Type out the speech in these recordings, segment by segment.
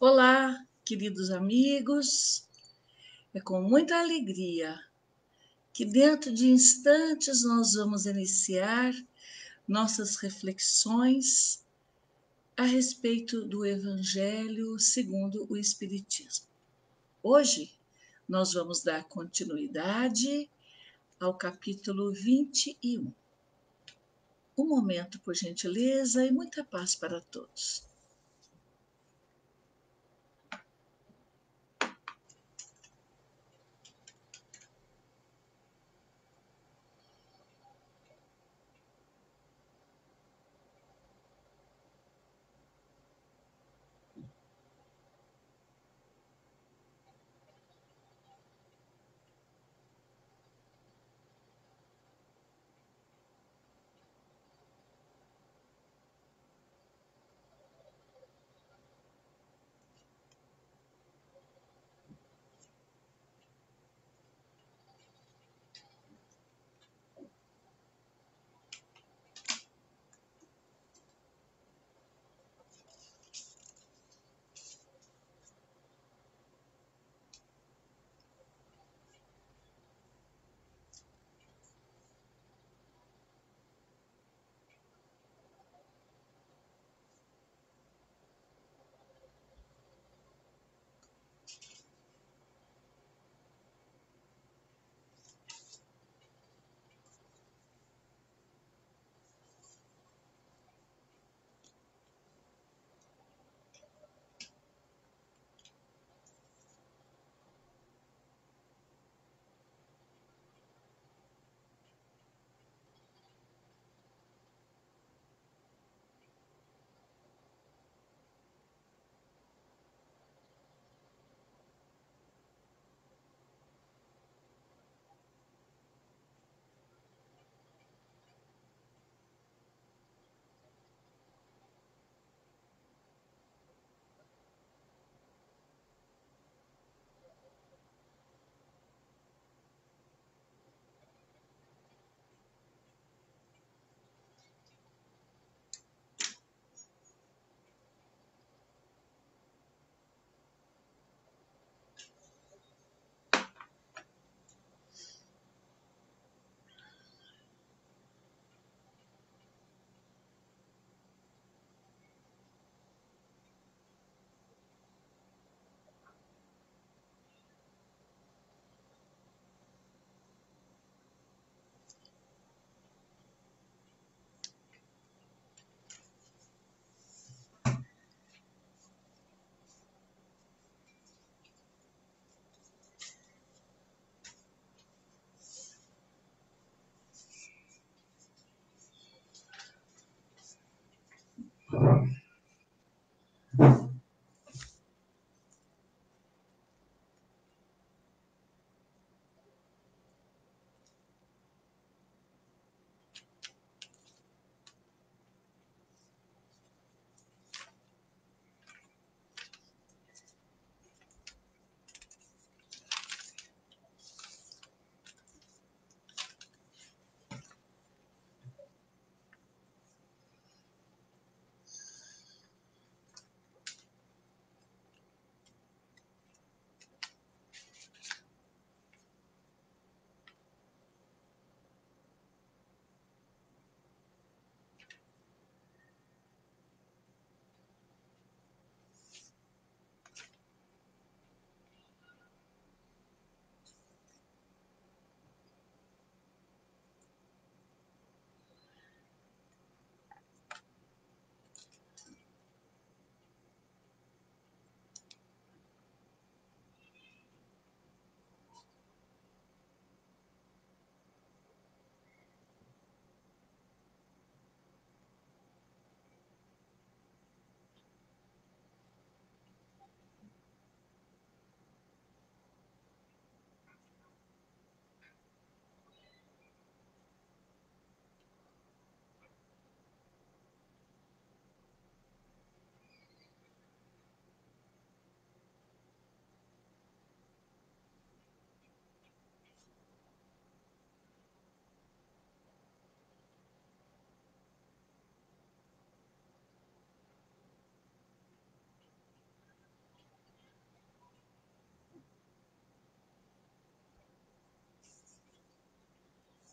Olá, queridos amigos. É com muita alegria que dentro de instantes nós vamos iniciar nossas reflexões a respeito do Evangelho segundo o Espiritismo. Hoje nós vamos dar continuidade ao capítulo 21. Um momento, por gentileza, e muita paz para todos.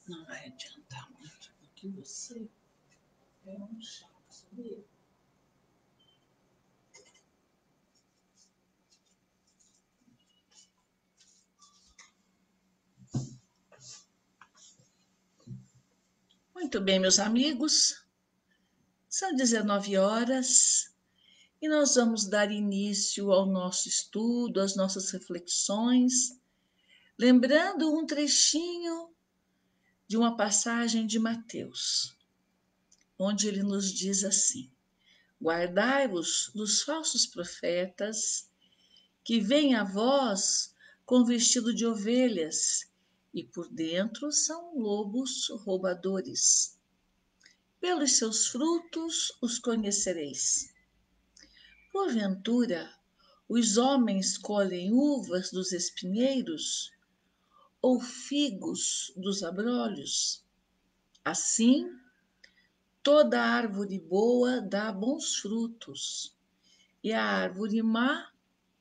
Não vai adiantar muito, porque você é um chato, sabia? Muito bem, meus amigos, são 19 horas e nós vamos dar início ao nosso estudo, às nossas reflexões, lembrando um trechinho de uma passagem de Mateus, onde ele nos diz assim: Guardai-vos dos falsos profetas que vêm a vós com vestido de ovelhas e por dentro são lobos roubadores. Pelos seus frutos os conhecereis. Porventura, os homens colhem uvas dos espinheiros ou figos dos abrolhos? Assim, toda árvore boa dá bons frutos, e a árvore má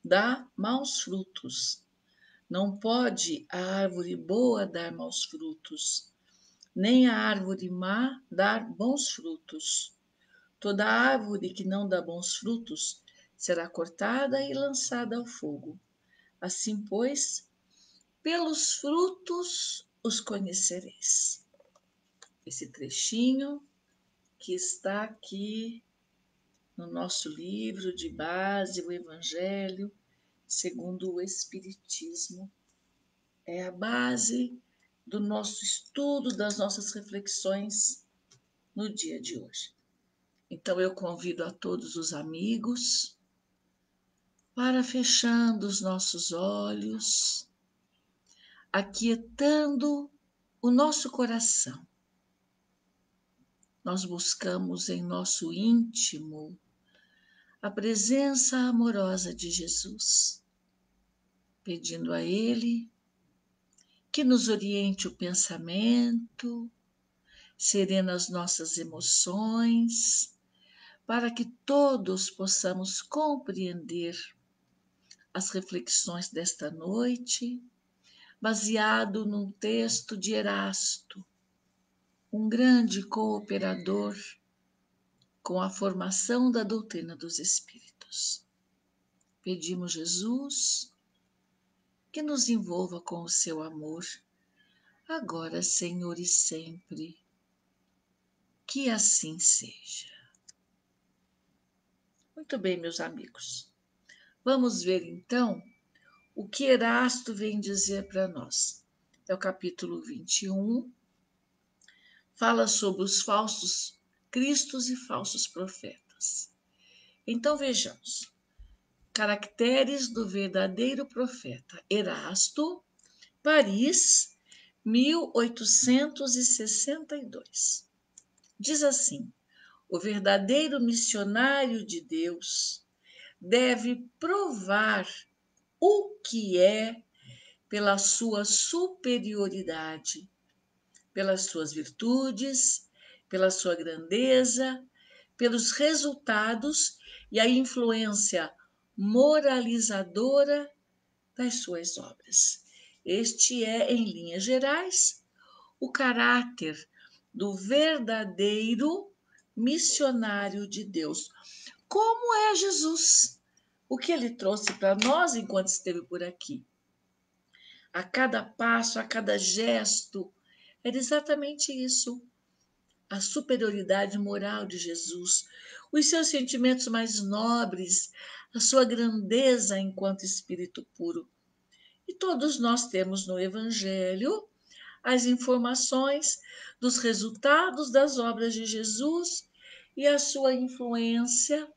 dá maus frutos. Não pode a árvore boa dar maus frutos, nem a árvore má dar bons frutos. Toda árvore que não dá bons frutos será cortada e lançada ao fogo. Assim, pois, pelos frutos os conhecereis. Esse trechinho que está aqui no nosso livro de base, o Evangelho segundo o Espiritismo. É a base do nosso estudo, das nossas reflexões no dia de hoje. Então eu convido a todos os amigos para fechando os nossos olhos, aquietando o nosso coração. Nós buscamos em nosso íntimo a presença amorosa de Jesus, pedindo a Ele que nos oriente o pensamento, serena as nossas emoções, para que todos possamos compreender as reflexões desta noite, baseado num texto de Erasto, um grande cooperador com a formação da doutrina dos Espíritos. Pedimos, Jesus, que nos envolva com o seu amor, agora, Senhor, e sempre. Que assim seja. Muito bem, meus amigos. Vamos ver então o que Erasto vem dizer para nós. É o capítulo 21, fala sobre os falsos cristos e falsos profetas. Então vejamos. Caracteres do verdadeiro profeta. Erasto, Paris, 1862. Diz assim: o verdadeiro missionário de Deus deve provar o que é pela sua superioridade, pelas suas virtudes pela sua grandeza, pelos resultados e a influência moralizadora das suas obras. Este é, em linhas gerais, o caráter do verdadeiro missionário de Deus. Como é Jesus? O que ele trouxe para nós enquanto esteve por aqui? A cada passo, a cada gesto, era exatamente isso a superioridade moral de Jesus, os seus sentimentos mais nobres, a sua grandeza enquanto espírito puro. E todos nós temos no Evangelho as informações dos resultados das obras de Jesus e a sua influência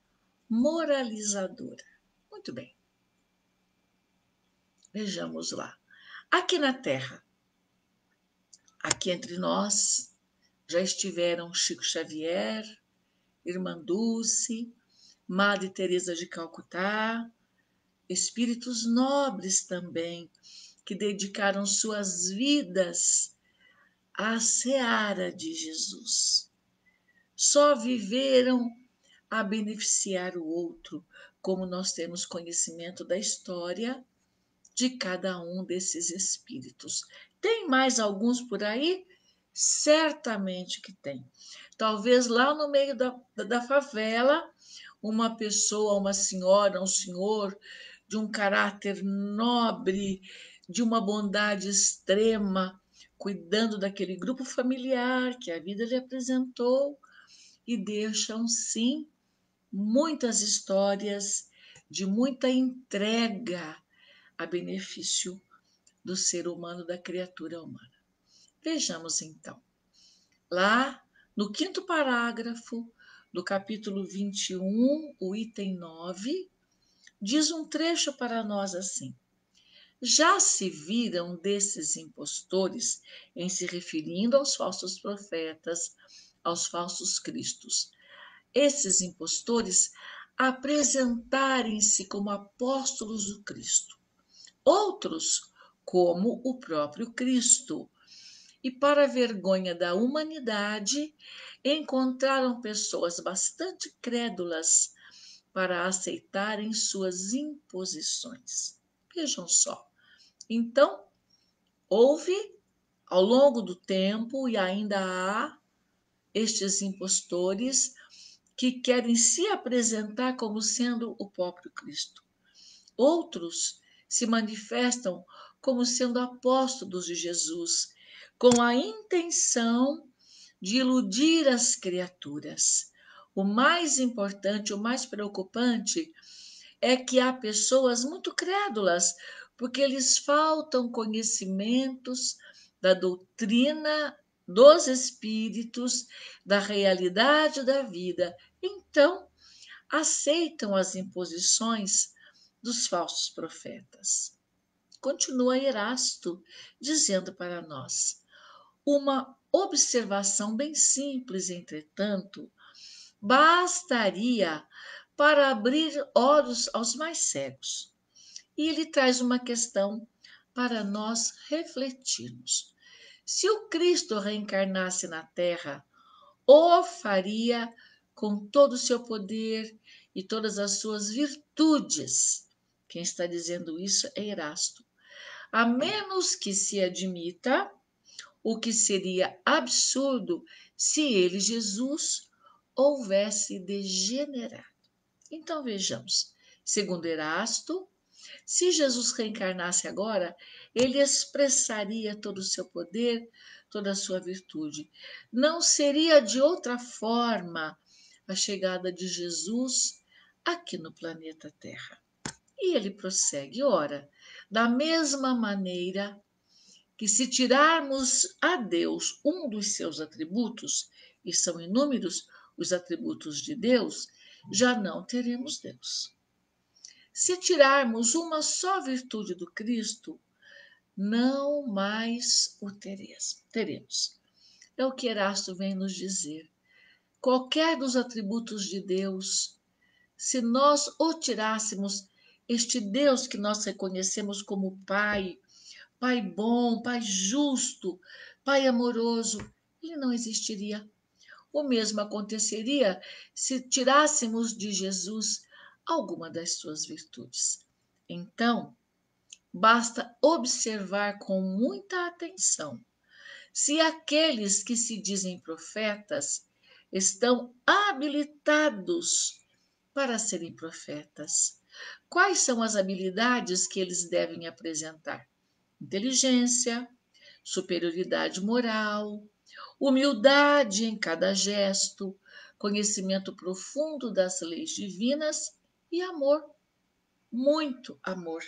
moralizadora. Muito bem. Vejamos lá. Aqui na Terra, aqui entre nós, já estiveram Chico Xavier, Irmã Dulce, Madre Teresa de Calcutá, espíritos nobres também, que dedicaram suas vidas à seara de Jesus. Só viveram a beneficiar o outro, como nós temos conhecimento da história de cada um desses espíritos. Tem mais alguns por aí? Certamente que tem. Talvez lá no meio da, da favela, uma pessoa, uma senhora, um senhor de um caráter nobre, de uma bondade extrema, cuidando daquele grupo familiar que a vida lhe apresentou e deixam, sim, muitas histórias de muita entrega a benefício do ser humano, da criatura humana. Vejamos então. Lá no quinto parágrafo do capítulo 21, o item 9, diz um trecho para nós assim: Já se viram desses impostores em se referindo aos falsos profetas, aos falsos cristos. Esses impostores apresentarem-se como apóstolos do Cristo, outros como o próprio Cristo. E, para a vergonha da humanidade, encontraram pessoas bastante crédulas para aceitarem suas imposições. Vejam só. Então, houve ao longo do tempo e ainda há estes impostores que querem se apresentar como sendo o próprio Cristo. Outros se manifestam como sendo apóstolos de Jesus, com a intenção de iludir as criaturas. O mais importante, o mais preocupante é que há pessoas muito crédulas, porque lhes faltam conhecimentos da doutrina dos espíritos, da realidade da vida. Então, aceitam as imposições dos falsos profetas. Continua Erasto dizendo para nós: uma observação bem simples, entretanto, bastaria para abrir olhos aos mais cegos. E ele traz uma questão para nós refletirmos. Se o Cristo reencarnasse na Terra, o faria com todo o seu poder e todas as suas virtudes. Quem está dizendo isso é Erasto a menos que se admita o que seria absurdo se ele, Jesus, houvesse degenerado. Então vejamos, segundo Erasto, se Jesus reencarnasse agora, ele expressaria todo o seu poder, toda a sua virtude. Não seria de outra forma a chegada de Jesus aqui no planeta Terra. E ele prossegue: ora, da mesma maneira que, se tirarmos a Deus um dos seus atributos, e são inúmeros os atributos de Deus, já não teremos Deus. Se tirarmos uma só virtude do Cristo, não mais o teremos. É o que Erasto vem nos dizer. Qualquer dos atributos de Deus, se nós o tirássemos, este Deus que nós reconhecemos como Pai, Pai bom, Pai justo, Pai amoroso, ele não existiria. O mesmo aconteceria se tirássemos de Jesus alguma das suas virtudes. Então, basta observar com muita atenção se aqueles que se dizem profetas estão habilitados para serem profetas Quais são as habilidades que eles devem apresentar? Inteligência, superioridade moral, humildade em cada gesto, conhecimento profundo das leis divinas e amor. Muito amor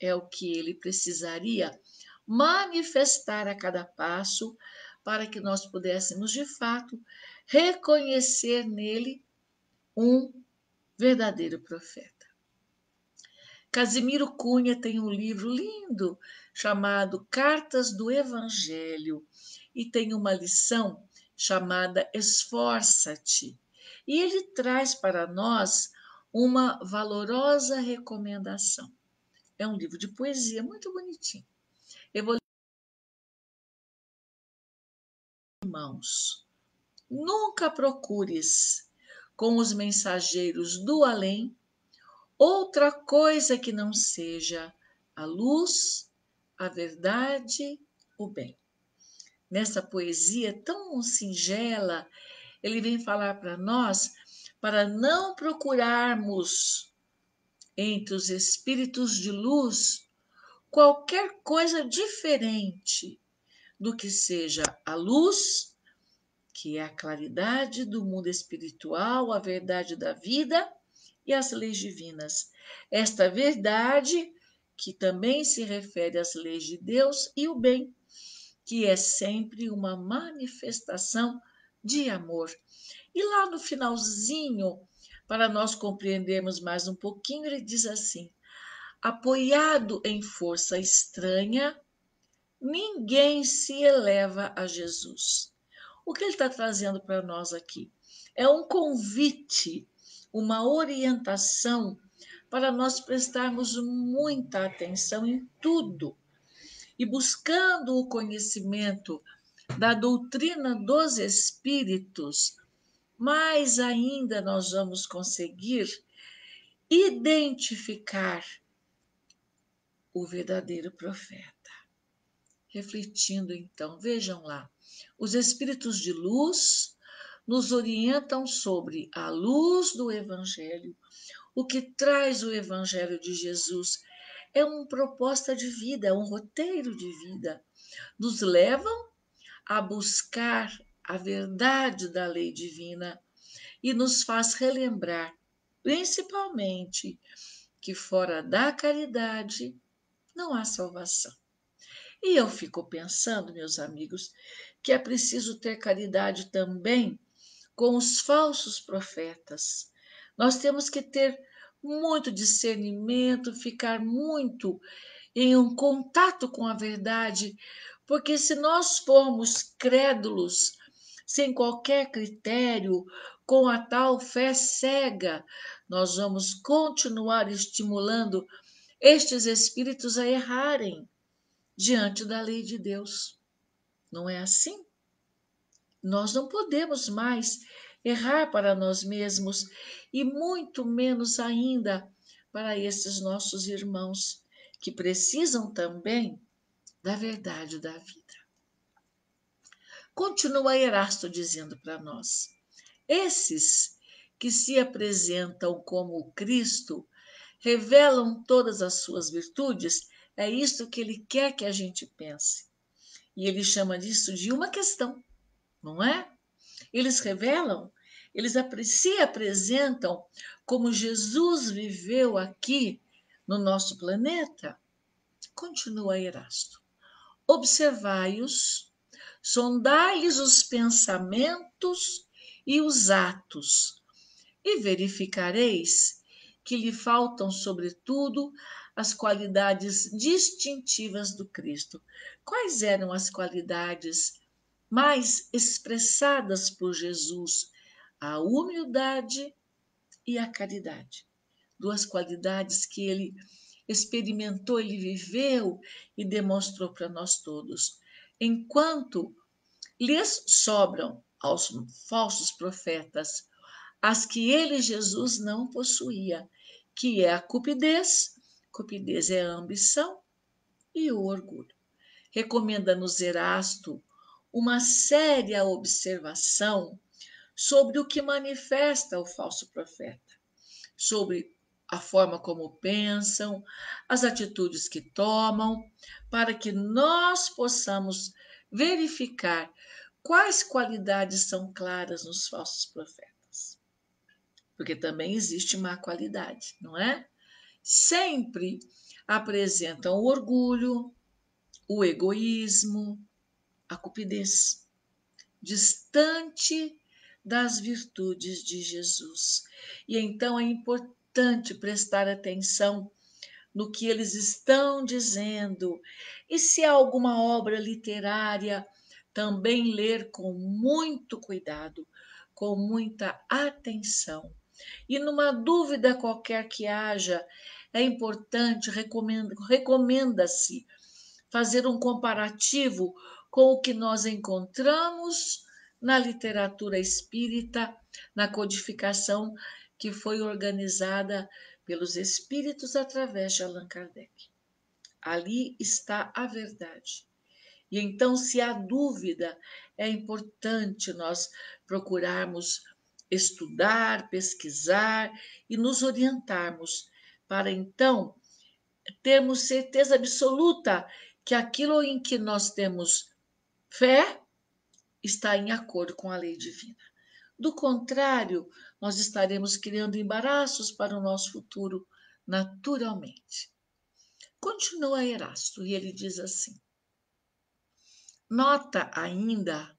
é o que ele precisaria manifestar a cada passo para que nós pudéssemos de fato reconhecer nele um verdadeiro profeta. Casimiro Cunha tem um livro lindo chamado Cartas do Evangelho e tem uma lição chamada Esforça-te. E ele traz para nós uma valorosa recomendação. É um livro de poesia muito bonitinho. Eu vou irmãos, nunca procures com os mensageiros do além outra coisa que não seja a luz, a verdade, o bem. nessa poesia tão singela, ele vem falar para nós para não procurarmos entre os espíritos de luz qualquer coisa diferente do que seja a luz, que é a claridade do mundo espiritual, a verdade da vida e as leis divinas. Esta verdade, que também se refere às leis de Deus e o bem, que é sempre uma manifestação de amor. E lá no finalzinho, para nós compreendermos mais um pouquinho, ele diz assim: apoiado em força estranha, ninguém se eleva a Jesus. O que ele está trazendo para nós aqui? É um convite, uma orientação para nós prestarmos muita atenção em tudo e buscando o conhecimento da doutrina dos espíritos, mais ainda nós vamos conseguir identificar o verdadeiro profeta. Refletindo então, vejam lá, os espíritos de luz nos orientam sobre a luz do Evangelho, o que traz o Evangelho de Jesus. É uma proposta de vida, é um roteiro de vida. Nos levam a buscar a verdade da lei divina e nos faz relembrar, principalmente, que fora da caridade não há salvação. E eu fico pensando, meus amigos, que é preciso ter caridade também com os falsos profetas. Nós temos que ter muito discernimento, ficar muito em um contato com a verdade, porque se nós formos crédulos, sem qualquer critério, com a tal fé cega, nós vamos continuar estimulando estes espíritos a errarem diante da lei de Deus. Não é assim? Nós não podemos mais errar para nós mesmos e muito menos ainda para esses nossos irmãos que precisam também da verdade da vida. Continua Erasto dizendo para nós: esses que se apresentam como Cristo revelam todas as suas virtudes, é isto que ele quer que a gente pense. E ele chama disso de uma questão, não é? Eles revelam, eles se apresentam como Jesus viveu aqui no nosso planeta. Continua Erasto. Observai-os, sondai-lhes os pensamentos e os atos, e verificareis que lhe faltam, sobretudo, as qualidades distintivas do Cristo. Quais eram as qualidades mais expressadas por Jesus? A humildade e a caridade. Duas qualidades que ele experimentou, ele viveu e demonstrou para nós todos. Enquanto lhes sobram aos falsos profetas as que ele, Jesus, não possuía, que é a cupidez, cupidez é a ambição e o orgulho. Recomenda-nos Erasto uma séria observação sobre o que manifesta o falso profeta, sobre a forma como pensam, as atitudes que tomam, para que nós possamos verificar quais qualidades são claras nos falsos profetas porque também existe má qualidade, não é? Sempre apresentam o orgulho, o egoísmo, a cupidez, distante das virtudes de Jesus. E então é importante prestar atenção no que eles estão dizendo. E se há alguma obra literária, também ler com muito cuidado, com muita atenção e numa dúvida qualquer que haja, é importante, recomenda-se fazer um comparativo com o que nós encontramos na literatura espírita, na codificação que foi organizada pelos espíritos através de Allan Kardec. Ali está a verdade. E então, se há dúvida, é importante nós procurarmos estudar, pesquisar e nos orientarmos para então termos certeza absoluta que aquilo em que nós temos fé está em acordo com a lei divina. Do contrário, nós estaremos criando embaraços para o nosso futuro naturalmente. Continua Erasto e ele diz assim: Nota ainda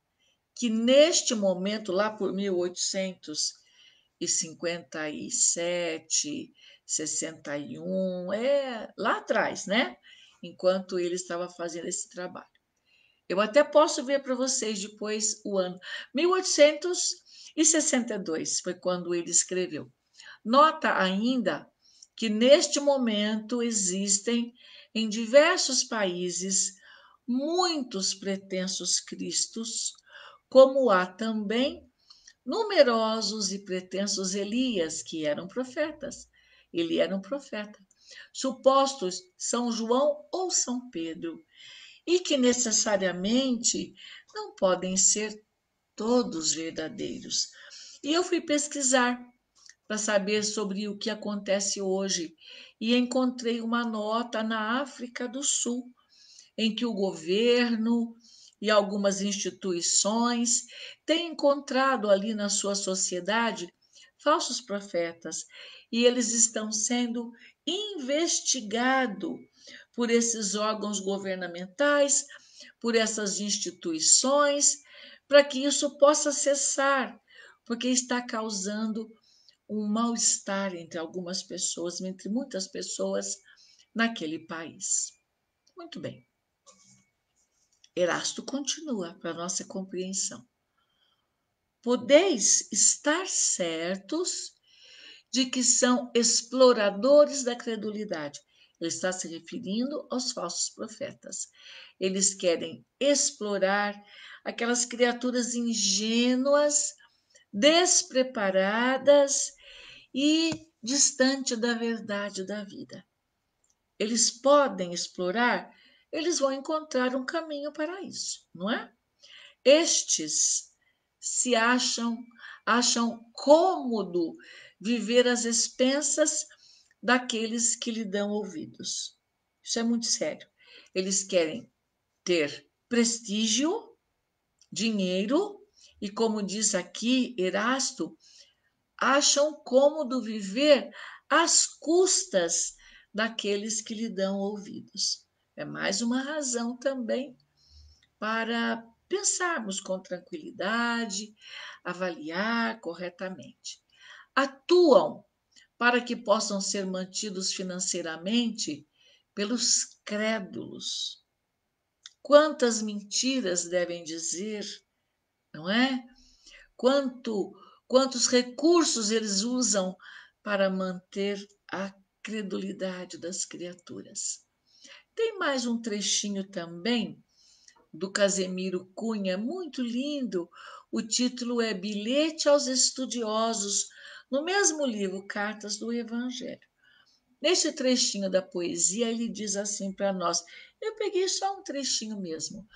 que neste momento, lá por 1857, 61, é lá atrás, né? Enquanto ele estava fazendo esse trabalho. Eu até posso ver para vocês depois o ano 1862 foi quando ele escreveu. Nota ainda que neste momento existem em diversos países muitos pretensos cristos, como há também numerosos e pretensos Elias, que eram profetas. Ele era um profeta. Supostos São João ou São Pedro, e que necessariamente não podem ser todos verdadeiros. E eu fui pesquisar para saber sobre o que acontece hoje e encontrei uma nota na África do Sul, em que o governo e algumas instituições têm encontrado ali na sua sociedade falsos profetas e eles estão sendo investigados por esses órgãos governamentais, por essas instituições, para que isso possa cessar, porque está causando um mal-estar entre algumas pessoas, entre muitas pessoas naquele país. Muito bem. Erasto continua para nossa compreensão. Podeis estar certos de que são exploradores da credulidade. Ele está se referindo aos falsos profetas. Eles querem explorar aquelas criaturas ingênuas, despreparadas e distante da verdade da vida. Eles podem explorar, eles vão encontrar um caminho para isso, não é? Estes se acham acham cômodo viver às expensas daqueles que lhe dão ouvidos. Isso é muito sério. Eles querem ter prestígio, dinheiro e, como diz aqui Erasto, acham cômodo viver às custas daqueles que lhe dão ouvidos. É mais uma razão também para pensarmos com tranquilidade, avaliar corretamente. Atuam para que possam ser mantidos financeiramente pelos crédulos. Quantas mentiras devem dizer, não é? Quanto, quantos recursos eles usam para manter a credulidade das criaturas. Tem mais um trechinho também do Casemiro Cunha, muito lindo. O título é Bilhete aos Estudiosos no mesmo livro, Cartas do Evangelho. Neste trechinho da poesia, ele diz assim para nós: eu peguei só um trechinho mesmo.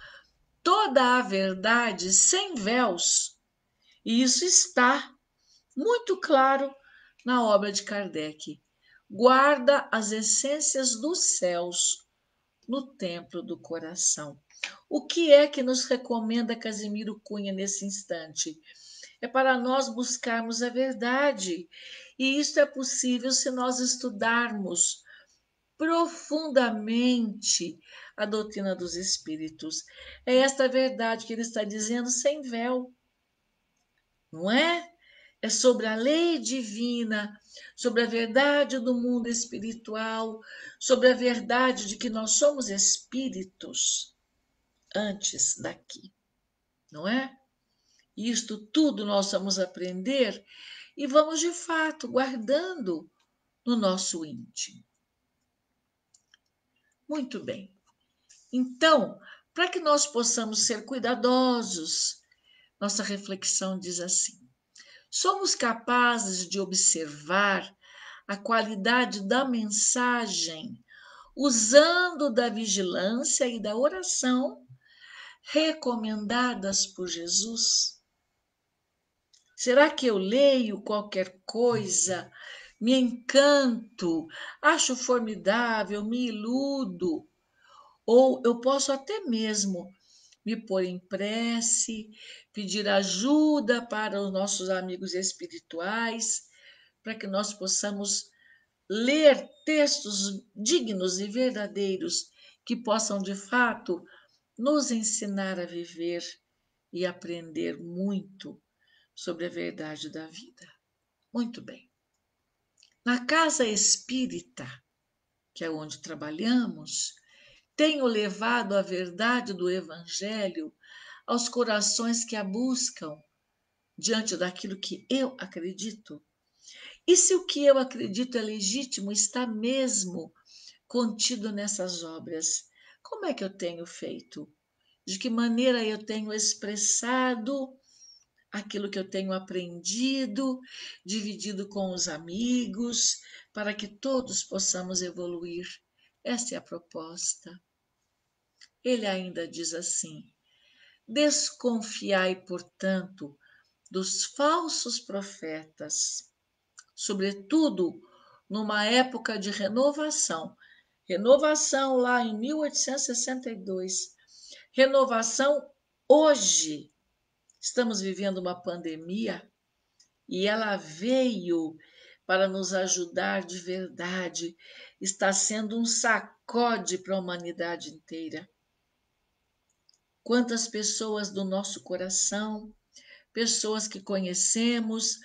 Toda a verdade sem véus, e isso está muito claro na obra de Kardec. Guarda as essências dos céus no templo do coração. O que é que nos recomenda Casimiro Cunha nesse instante? é para nós buscarmos a verdade. E isso é possível se nós estudarmos profundamente a doutrina dos espíritos. É esta verdade que ele está dizendo sem véu. Não é? É sobre a lei divina, sobre a verdade do mundo espiritual, sobre a verdade de que nós somos espíritos antes daqui. Não é? Isto tudo nós vamos aprender e vamos de fato guardando no nosso íntimo. Muito bem. Então, para que nós possamos ser cuidadosos, nossa reflexão diz assim: somos capazes de observar a qualidade da mensagem usando da vigilância e da oração recomendadas por Jesus? Será que eu leio qualquer coisa, me encanto, acho formidável, me iludo? Ou eu posso até mesmo me pôr em prece, pedir ajuda para os nossos amigos espirituais, para que nós possamos ler textos dignos e verdadeiros que possam de fato nos ensinar a viver e aprender muito sobre a verdade da vida. Muito bem. Na casa espírita, que é onde trabalhamos, tenho levado a verdade do Evangelho aos corações que a buscam diante daquilo que eu acredito. E se o que eu acredito é legítimo, está mesmo contido nessas obras, como é que eu tenho feito? De que maneira eu tenho expressado aquilo que eu tenho aprendido, dividido com os amigos, para que todos possamos evoluir? Essa é a proposta. Ele ainda diz assim: Desconfiai, portanto, dos falsos profetas, sobretudo numa época de renovação. Renovação lá em 1862. Renovação hoje. Estamos vivendo uma pandemia e ela veio para nos ajudar de verdade. Está sendo um sacode para a humanidade inteira. Quantas pessoas do nosso coração, pessoas que conhecemos,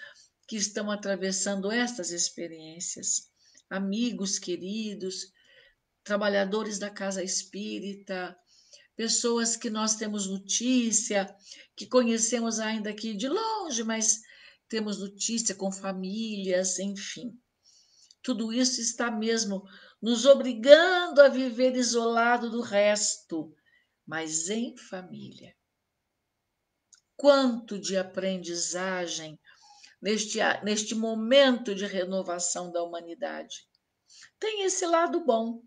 que estão atravessando estas experiências, amigos queridos, trabalhadores da casa espírita, pessoas que nós temos notícia, que conhecemos ainda aqui de longe, mas temos notícia com famílias, enfim. Tudo isso está mesmo nos obrigando a viver isolado do resto, mas em família. Quanto de aprendizagem neste, neste momento de renovação da humanidade. Tem esse lado bom,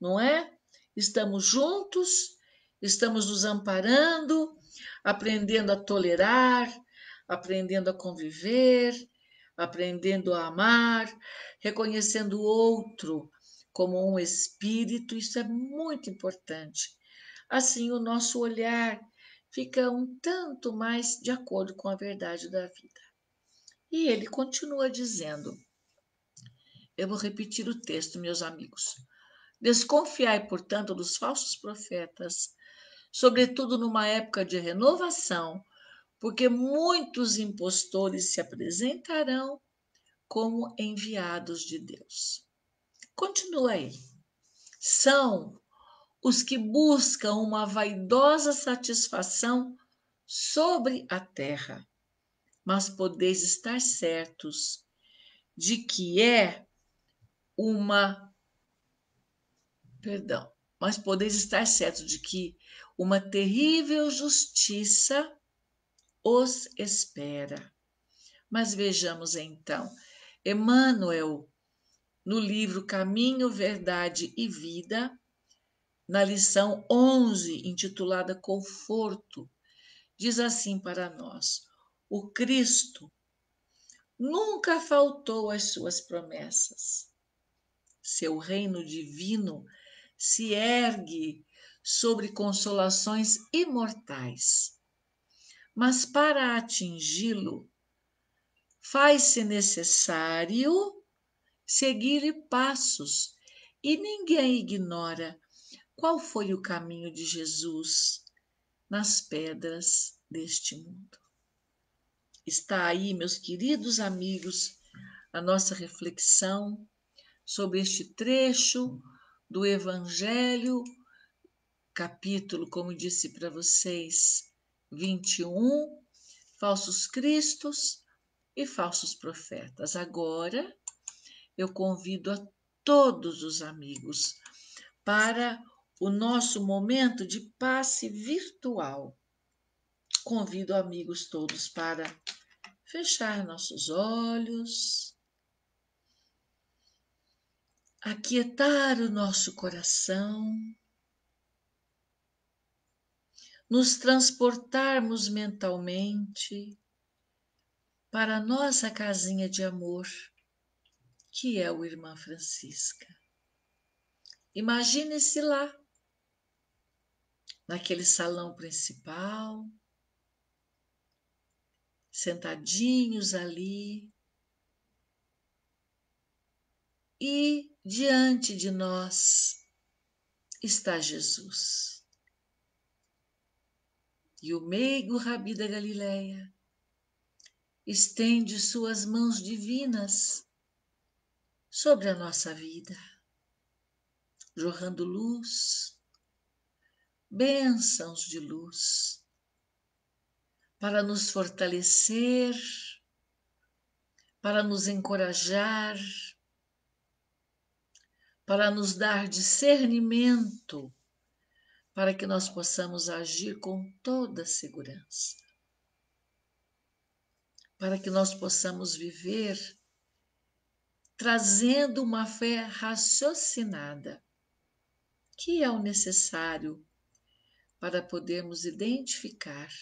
não é? Estamos juntos, estamos nos amparando, aprendendo a tolerar, aprendendo a conviver, aprendendo a amar, reconhecendo o outro como um espírito, isso é muito importante. Assim, o nosso olhar fica um tanto mais de acordo com a verdade da vida. E ele continua dizendo: Eu vou repetir o texto, meus amigos. Desconfiai, portanto, dos falsos profetas, sobretudo numa época de renovação, porque muitos impostores se apresentarão como enviados de Deus. Continua aí. São os que buscam uma vaidosa satisfação sobre a terra. Mas podeis estar certos de que é uma. Perdão. Mas podeis estar certos de que uma terrível justiça os espera. Mas vejamos então, Emmanuel, no livro Caminho, Verdade e Vida, na lição 11, intitulada Conforto, diz assim para nós: o Cristo nunca faltou às suas promessas. Seu reino divino se ergue sobre consolações imortais. Mas para atingi-lo, faz-se necessário seguir passos, e ninguém ignora qual foi o caminho de Jesus nas pedras deste mundo? Está aí, meus queridos amigos, a nossa reflexão sobre este trecho do Evangelho, capítulo, como disse para vocês, 21, falsos cristos e falsos profetas. Agora eu convido a todos os amigos para o nosso momento de passe virtual. Convido amigos todos para fechar nossos olhos, aquietar o nosso coração, nos transportarmos mentalmente para a nossa casinha de amor, que é o Irmã Francisca. Imagine-se lá, naquele salão principal, sentadinhos ali, e diante de nós está Jesus. E o meigo Rabi da Galileia estende suas mãos divinas sobre a nossa vida, jorrando luz, bênçãos de luz, para nos fortalecer, para nos encorajar, para nos dar discernimento, para que nós possamos agir com toda segurança para que nós possamos viver trazendo uma fé raciocinada, que é o necessário para podermos identificar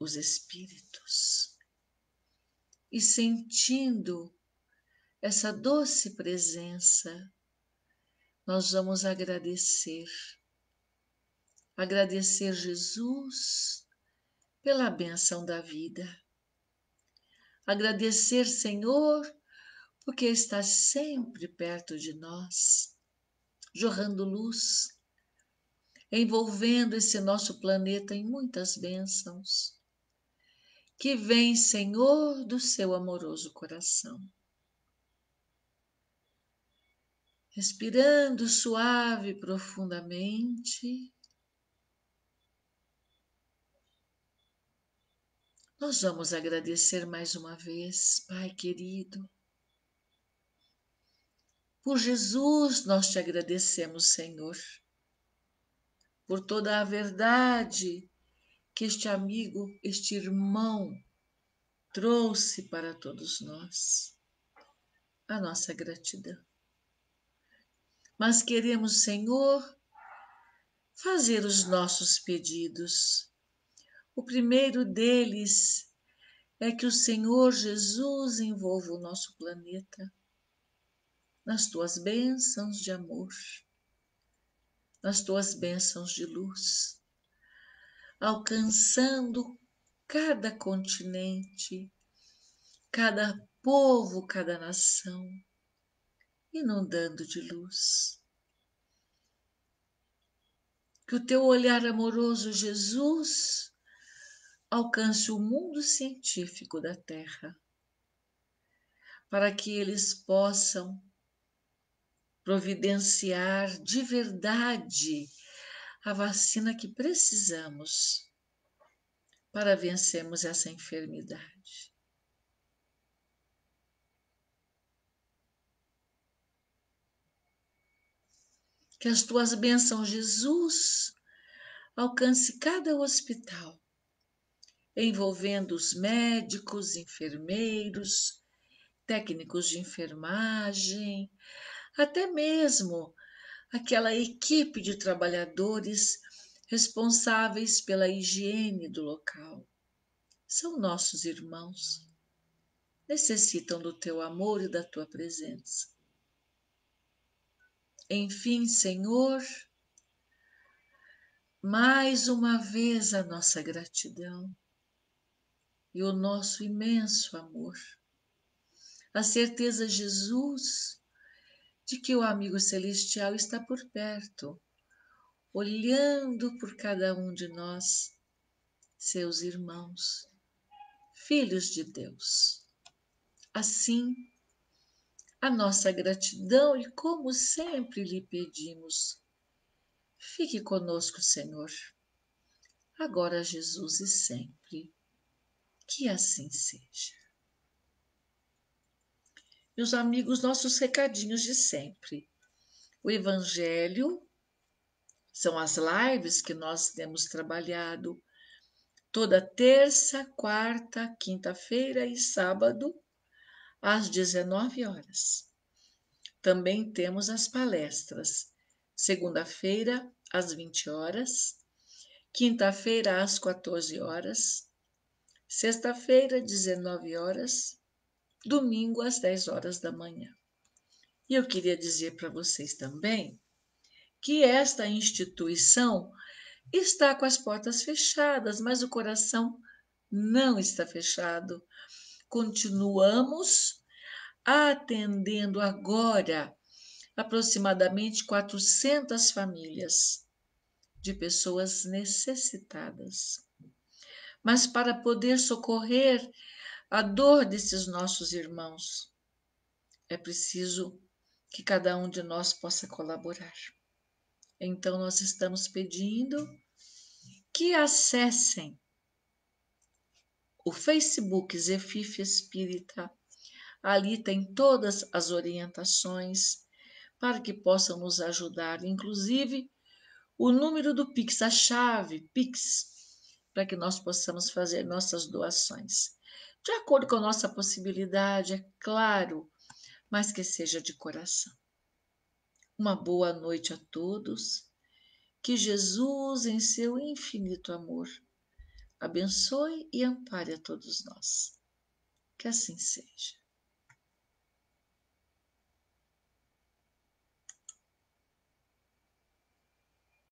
os espíritos e sentindo essa doce presença, nós vamos agradecer. Agradecer Jesus pela benção da vida agradecer, Senhor, porque está sempre perto de nós, jorrando luz, envolvendo esse nosso planeta em muitas bênçãos, que vem, Senhor, do seu amoroso coração. Respirando suave e profundamente, Nós vamos agradecer mais uma vez, Pai querido. Por Jesus nós te agradecemos, Senhor, por toda a verdade que este amigo, este irmão trouxe para todos nós. A nossa gratidão. Mas queremos, Senhor, fazer os nossos pedidos. O primeiro deles é que o Senhor Jesus envolva o nosso planeta nas tuas bênçãos de amor, nas tuas bênçãos de luz, alcançando cada continente, cada povo, cada nação, inundando de luz. Que o teu olhar amoroso, Jesus, alcance o mundo científico da Terra, para que eles possam providenciar de verdade a vacina que precisamos para vencermos essa enfermidade. Que as tuas bênçãos, Jesus, alcance cada hospital envolvendo os médicos, enfermeiros, técnicos de enfermagem, até mesmo aquela equipe de trabalhadores responsáveis pela higiene do local. São nossos irmãos. Necessitam do teu amor e da tua presença. Enfim, Senhor, mais uma vez a nossa gratidão e o nosso imenso amor. A certeza, Jesus, de que o amigo celestial está por perto, olhando por cada um de nós, seus irmãos, filhos de Deus. Assim, a nossa gratidão e, como sempre lhe pedimos, fique conosco, Senhor, agora, Jesus e sempre. Que assim seja. Meus amigos, nossos recadinhos de sempre. O Evangelho são as lives que nós temos trabalhado toda terça, quarta, quinta-feira e sábado, às 19 horas. Também temos as palestras, segunda-feira, às 20 horas, quinta-feira às 14 horas, sexta-feira, 19 horas, domingo às 10 horas da manhã. E eu queria dizer para vocês também que esta instituição está com as portas fechadas, mas o coração não está fechado. Continuamos atendendo agora aproximadamente 400 famílias de pessoas necessitadas. Mas para poder socorrer a dor desses nossos irmãos, é preciso que cada um de nós possa colaborar. Então, nós estamos pedindo que acessem o Facebook Zefif Espírita. Ali tem todas as orientações para que possam nos ajudar, inclusive o número do Pix, a chave Pix, para que nós possamos fazer nossas doações. De acordo com a nossa possibilidade, é claro, mas que seja de coração. Uma boa noite a todos. Que Jesus, em seu infinito amor, abençoe e ampare a todos nós. Que assim seja.